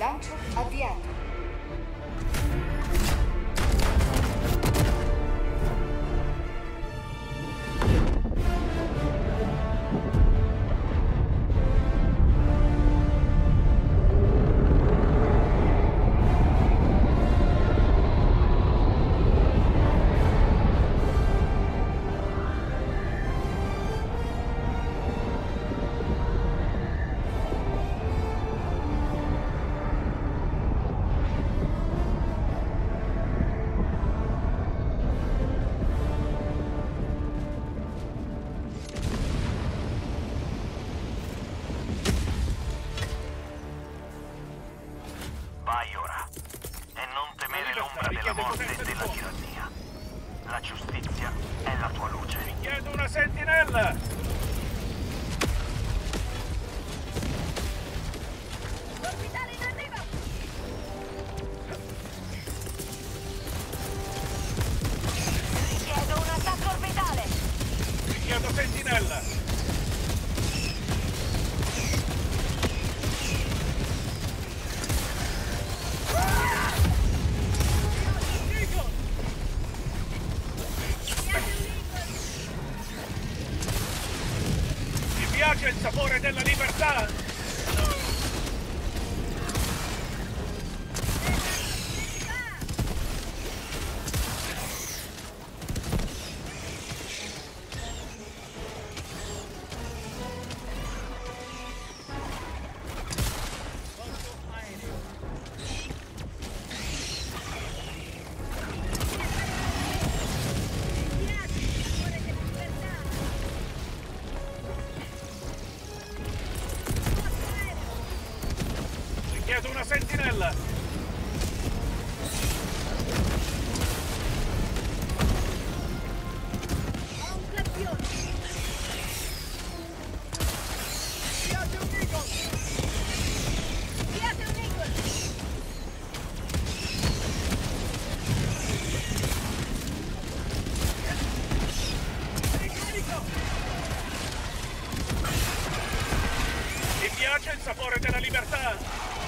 launcher avviato. Sentinella! Orbitale in arrivo! Richiedo un attacco orbitale! Chiedo sentinella! Sapore della libertà? Chiedo una sentinella! Ho un campione! Siate un Eagle! Piace il sapore della libertà?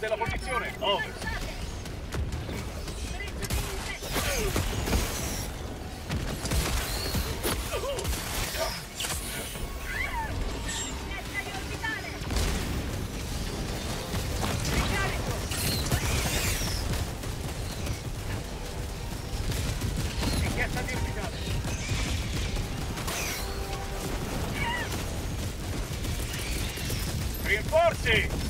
Della posizione! Ovest! Orbitale! Rinforzi!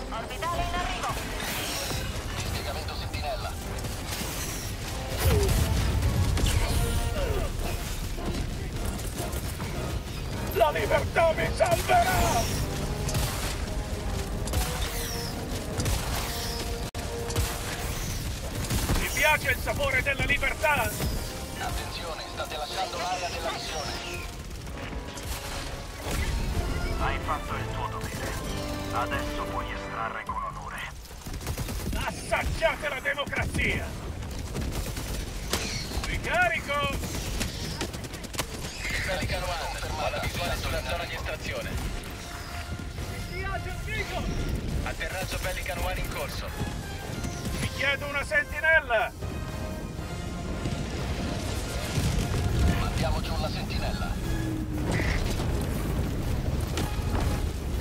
Orbitale in arrivo. Dispiegamento sentinella. La libertà mi salverà! piace il sapore della libertà! Attenzione, state lasciando l'area della missione. Hai fatto il tuo dovere. Adesso puoi essere. Democrazia! Ricarico! One, ho la visuale sulla zona di estrazione. Amico! Atterraggio Pelican One in corso. Vi chiedo una sentinella! Mandiamo giù la sentinella.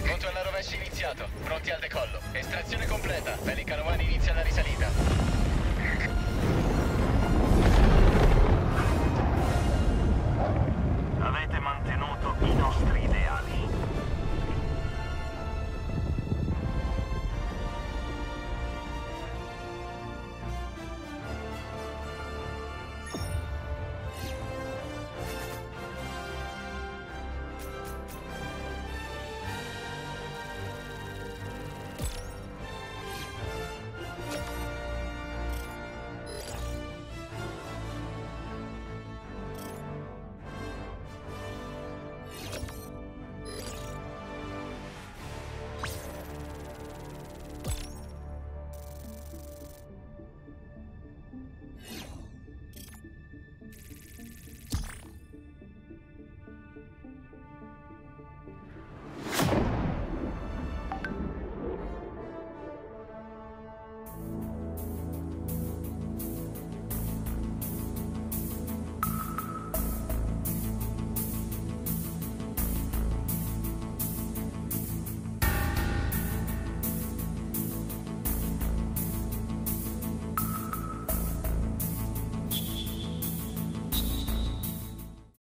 Conto alla rovescia iniziato. Pronti al decollo. Estrazione completa. Pelican One inizia la risalita.